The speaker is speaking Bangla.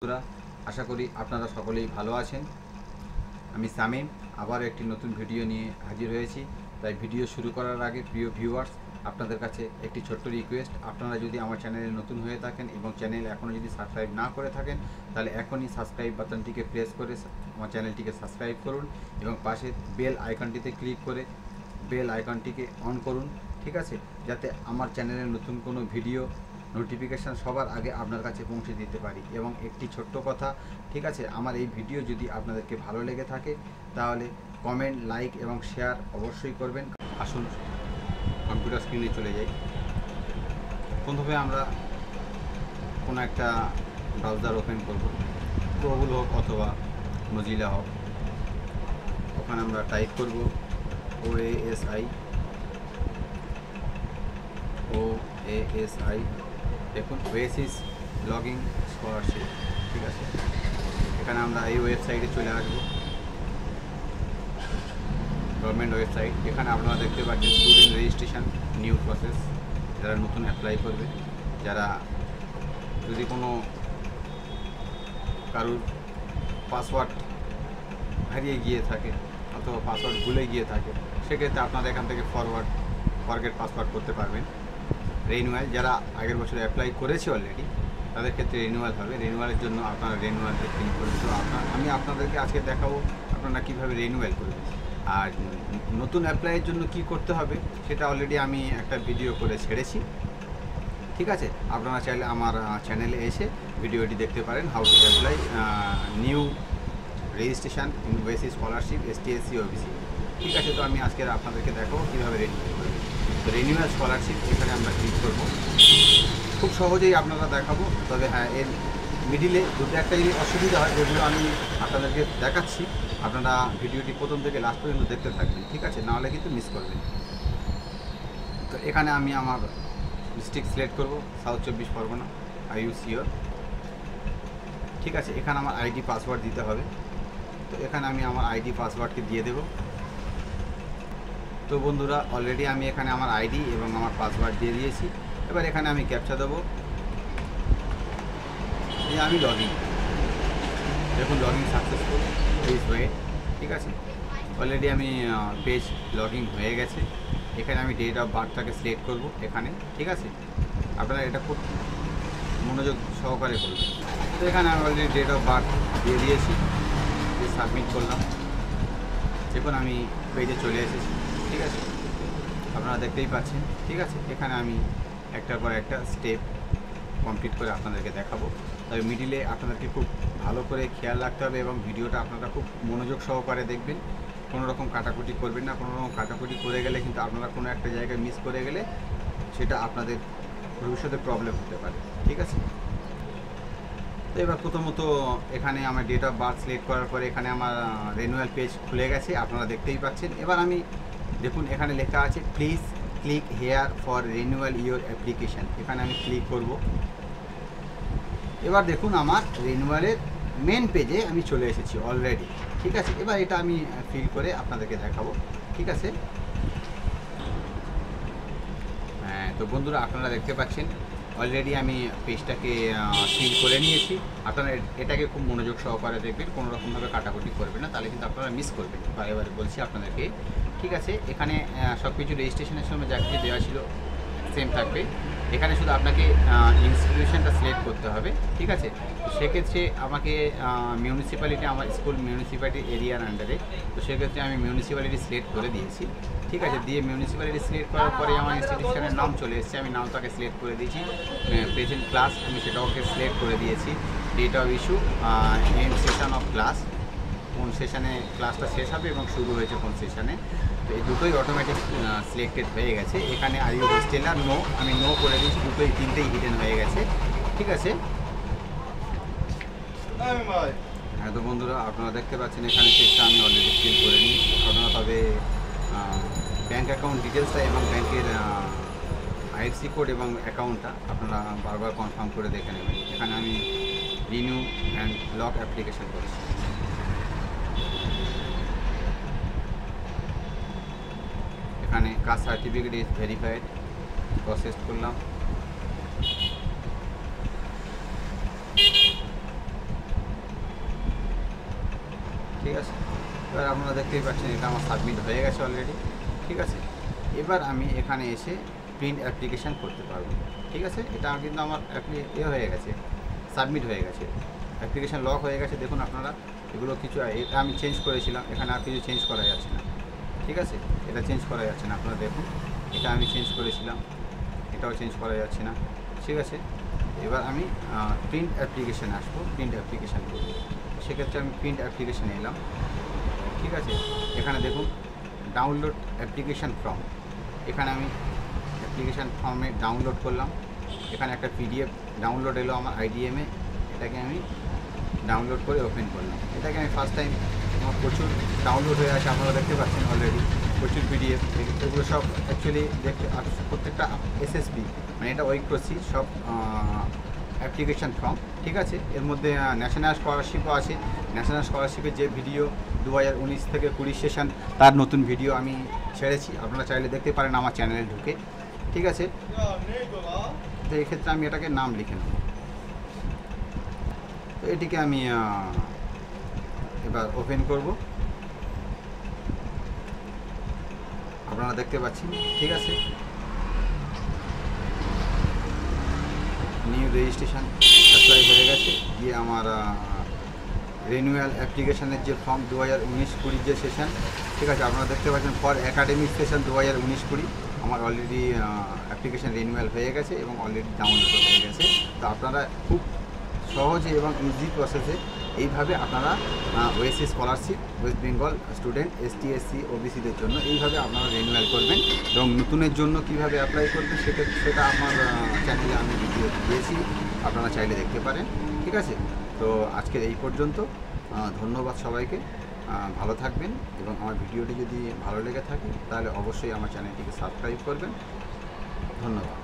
বন্ধুরা, আশা করি আপনারা সকলেই ভালো আছেন। আমি সামিম, আবার একটি নতুন ভিডিও নিয়ে হাজির হয়েছি। তাই ভিডিও শুরু করার আগে প্রিয় ভিউয়ার্স আপনাদের কাছে একটি ছোট্ট রিকোয়েস্ট আপনারা যদি আমার চ্যানেলে নতুন হয়ে থাকেন এবং চ্যানেল এখনও যদি সাবস্ক্রাইব না করে থাকেন, তাহলে এখনই সাবস্ক্রাইব বাটনটিকে প্রেস করে আমার চ্যানেলটিকে সাবস্ক্রাইব করুন এবং পাশে বেল আইকনটিতে ক্লিক করে বেল আইকনটিকে অন করুন, ঠিক আছে? যাতে আমার চ্যানেলে নতুন কোনো ভিডিও নোটিফিকেশান সবার আগে আপনার কাছে পৌঁছে দিতে পারি। এবং একটি ছোট্ট কথা, ঠিক আছে? আমার এই ভিডিও যদি আপনাদেরকে ভালো লেগে থাকে, তাহলে কমেন্ট লাইক এবং শেয়ার অবশ্যই করবেন। আসুন কম্পিউটার স্ক্রিনে চলে যাই। প্রথমে আমরা কোনো একটা ব্রাউজার ওপেন করব। গুগল হোক অথবা মজিলা হোক। ওখানে আমরা টাইপ করব O S I O S I দেখুন ওয়েসিস লগিং স্কলারশিপ ঠিক আছে? এখানে আমরা এই ওয়েবসাইটে চলে আসব। গভর্নমেন্ট ওয়েবসাইট এখানে আপনারা দেখতে পাচ্ছেন স্টুডেন্ট রেজিস্ট্রেশন নিউ প্রসেস যারা নতুন অ্যাপ্লাই করবে, যারা যদি কোনো কারুর পাসওয়ার্ড হারিয়ে গিয়ে থাকে অথবা পাসওয়ার্ড ভুলে গিয়ে থাকে, সেক্ষেত্রে আপনারা এখান থেকে ফরওয়ার্ড ফরগেট পাসওয়ার্ড করতে পারবেন। রেনুয়াল যারা আগের বছর অ্যাপ্লাই করেছে অলরেডি তাদের ক্ষেত্রে রেনুয়াল হবে। রেনুয়ালের জন্য আপনারা রেনুয়ালকে ক্লিক করুন। তো আপনার, আমি আপনাদেরকে আজকে দেখাবো আপনারা কীভাবে রেনুয়াল করবেন। আর নতুন অ্যাপ্লাইয়ের জন্য কি করতে হবে, সেটা অলরেডি আমি একটা ভিডিও করে ছেড়েছি। ঠিক আছে? আপনারা চাইলে আমার চ্যানেলে এসে ভিডিওটি দেখতে পারেন। How to apply new registration university scholarship S T SC OBC ঠিক আছে, তো আমি আজকে আপনাদেরকে দেখাবো কীভাবে রেনুয়াল করবেন। রেনিউয়াল স্কলারশিপ এখানে আমরা ক্লিক করব। খুব সহজেই আপনারা দেখাবো, তবে হ্যাঁ এর মিডিলে দুটো একটা যদি অসুবিধা হয়, যেগুলো আমি আপনাদেরকে দেখাচ্ছি, আপনারা ভিডিওটি প্রথম থেকে লাস্ট পর্যন্ত দেখতে থাকবেন, ঠিক আছে? নাহলে কিন্তু মিস করবেন। তো এখানে আমি আমার ডিস্ট্রিক্ট সিলেক্ট করব সাউথ চব্বিশ পরগনা আই ইউ সিওর ঠিক আছে, এখানে আমার আইডি পাসওয়ার্ড দিতে হবে। তো এখানে আমি আমার আইডি পাসওয়ার্ডকে দিয়ে দেব। তো বন্ধুরা অলরেডি আমি এখানে আমার আইডি এবং আমার পাসওয়ার্ড দিয়ে দিয়েছি। এবার এখানে আমি ক্যাপচা দেবো। দিয়ে আমি লগ ইন দেখুন log in successful please wait ঠিক আছে? অলরেডি আমি পেজ লগ ইন হয়ে গেছে। এখানে আমি ডেট অফ বার্থটাকে সিলেক্ট করব এখানে, ঠিক আছে? আপনারা এটা খুব মনোযোগ সহকারে করবেন। তো এখানে আমি অলরেডি ডেট অফ বার্থ দিয়ে দিয়েছি। দিয়ে সাবমিট করলাম। দেখুন, আমি পেজে চলে এসেছি। ঠিক আছে? আপনারা দেখতেই পাচ্ছেন, ঠিক আছে? এখানে আমি একটার পর একটা স্টেপ কমপ্লিট করে আপনাদেরকে দেখাবো। তবে মিডিলে আপনাদেরকে খুব ভালো করে খেয়াল রাখতে হবে এবং ভিডিওটা আপনারা খুব মনোযোগ সহকারে দেখবেন। কোনো রকম কাটাকুটি করবেন না, কোনো রকম কাটাকুটি করে গেলে কিন্তু আপনারা কোনো একটা জায়গায় মিস করে গেলে সেটা আপনাদের ভবিষ্যতে প্রবলেম হতে পারে, ঠিক আছে? তো এবার প্রথমত এখানে আমার ডেট অফ বার্থ সিলেক্ট করার পরে এখানে আমার রেনুয়াল পেজ খুলে গেছে, আপনারা দেখতেই পাচ্ছেন। এবার আমি দেখুন, এখানে লেখা আছে please click here for renewal your application এখানে আমি ক্লিক করব। এবার দেখুন, আমার রিনিউয়ালের মেন পেজে আমি চলে এসেছি অলরেডি ঠিক আছে? এবার এটা আমি ফিল করে আপনাদেরকে দেখাবো, ঠিক আছে? হ্যাঁ তো বন্ধুরা, আপনারা দেখতে পাচ্ছেন অলরেডি আমি পেজটাকে ফিল করে নিয়েছি। আপনারা এটাকে খুব মনোযোগ সহকারে দেখবেন, কোনো রকমভাবে কাটাকুটি করবেন না, তাহলে কিন্তু আপনারা মিস করবেন। এবারে বলছি, আপনাদেরকে ঠিক আছে, এখানে সব কিছু রেজিস্ট্রেশনের সময় যা কিছু দেওয়া ছিল সেম থাকবে। এখানে শুধু আপনাকে ইনস্টিটিউশনটা সিলেক্ট করতে হবে, ঠিক আছে? সেক্ষেত্রে আমাকে মিউনিসিপ্যালিটি আমার স্কুল মিউনিসিপ্যালিটি এরিয়ার আন্ডারে তো সেক্ষেত্রে আমি মিউনিসিপ্যালিটি সিলেক্ট করে দিয়েছি, ঠিক আছে? দিয়ে মিউনিসিপ্যালিটি সিলেক্ট করার পরে আমার ইনস্টিটিউশনের নাম চলে এসেছে, আমি নামটাকে সিলেক্ট করে দিয়েছি প্রেজেন্ট ক্লাস আমি সেটাকে সিলেক্ট করে দিয়েছি date of issue and session of class কোন সেশনে ক্লাসটা শেষ হবে এবং শুরু হয়েছে কোন সেশনে তো এই দুটোই অটোমেটিক সিলেক্টেড হয়ে গেছে। এখানে আর ইউ হোস্টেলার নো আমি নো করে দিয়েছি, দুটোই, তিনটেই হিডেন হয়ে গেছে। ঠিক আছে? হ্যাঁ তো বন্ধুরা, আপনারা দেখতে পাচ্ছেন এখানে চেকটা আমি অলরেডি ফিল করে নিই আপনারা তবে ব্যাঙ্ক অ্যাকাউন্ট ডিটেলসটা এবং ব্যাংকের আইএফসি কোড এবং অ্যাকাউন্টটা আপনারা বারবার কনফার্ম করে দেখে নেবেন। এখানে আমি রিনিউ অ্যান্ড লক অ্যাপ্লিকেশন করেছি এখানে caste certificate is verified, process করলাম। ঠিক আছে, এবার আপনারা দেখতেই পাচ্ছেন এটা আমার সাবমিট হয়ে গেছে অলরেডি ঠিক আছে, এবার আমি এখানে এসে প্রিন্ট অ্যাপ্লিকেশান করতে পারব। ঠিক আছে, এটা কিন্তু আমার এ হয়ে গেছে সাবমিট হয়ে গেছে। অ্যাপ্লিকেশান লক হয়ে গেছে, দেখুন আপনারা, এগুলো কিছু আমি চেঞ্জ করেছিলাম, এখানে আর কিছু চেঞ্জ করা যাচ্ছে না। ঠিক আছে এটা চেঞ্জ করা যাচ্ছে না, আপনারা দেখুন। এটা আমি চেঞ্জ করেছিলাম, এটাও চেঞ্জ করা যাচ্ছে না। ঠিক আছে? এবার আমি প্রিন্ট অ্যাপ্লিকেশানে আসব প্রিন্ট অ্যাপ্লিকেশান করব। সেক্ষেত্রে আমি প্রিন্ট অ্যাপ্লিকেশানে এলাম। ঠিক আছে? এখানে দেখুন ডাউনলোড অ্যাপ্লিকেশান ফর্ম এখানে আমি অ্যাপ্লিকেশান ফর্মে ডাউনলোড করলাম। এখানে একটা পিডিএফ ডাউনলোড এলো আমার আইডিএমে এটাকে আমি ডাউনলোড করে ওপেন করলাম। এটাকে আমি ফার্স্ট টাইম আমার প্রচুর ডাউনলোড হয়ে আছে, আপনারা দেখতে পাচ্ছেন অলরেডি প্রচুর পিডিএফ এগুলো সব অ্যাকচুয়ালি দেখতে প্রত্যেকটা এসএসবি মানে এটা ঐক্যসি সব অ্যাপ্লিকেশান ফর্ম ঠিক আছে? এর মধ্যে ন্যাশনাল স্কলারশিপও আছে। ন্যাশনাল স্কলারশিপের যে ভিডিও দু হাজার উনিশ থেকে কুড়ি সেশন তার নতুন ভিডিও আমি ছেড়েছি। আপনারা চাইলে দেখতে পারেন আমার চ্যানেলে ঢুকে, ঠিক আছে? তো এক্ষেত্রে আমি এটাকে নাম লিখে নেব। তো এটিকে আমি এবার ওপেন করব। আপনারা দেখতে পাচ্ছেন, ঠিক আছে? নিউ রেজিস্ট্রেশন অ্যাপ্লাই হয়ে গেছে। গিয়ে আমার রিনিউয়াল অ্যাপ্লিকেশনের যে ফর্ম দু হাজার উনিশ কুড়ির যে সেশন ঠিক আছে? আপনারা দেখতে পাচ্ছেন ফর একাডেমিক সেশন দু হাজার উনিশ কুড়ি, আমার অলরেডি অ্যাপ্লিকেশান রিনিউয়াল হয়ে গেছে এবং অলরেডি ডাউনলোড হয়ে গেছে। তো আপনারা খুব সহজে এবং ইজি প্রসেসে এইভাবে আপনারা OSC scholarship West Bengal student ST SC ওবিসিদের জন্য এইভাবে আপনারা রিনিউয়াল করবেন এবং নতুনের জন্য কীভাবে অ্যাপ্লাই করবেন সেটা সেটা আমার চ্যানেলে আমি ভিডিও দিয়েছি, আপনারা চাইলে দেখতে পারেন, ঠিক আছে? তো আজকের এই পর্যন্ত ধন্যবাদ সবাইকে ভালো থাকবেন এবং আমার ভিডিওটি যদি ভালো লেগে থাকে তাহলে অবশ্যই আমার চ্যানেলটিকে সাবস্ক্রাইব করবেন, ধন্যবাদ।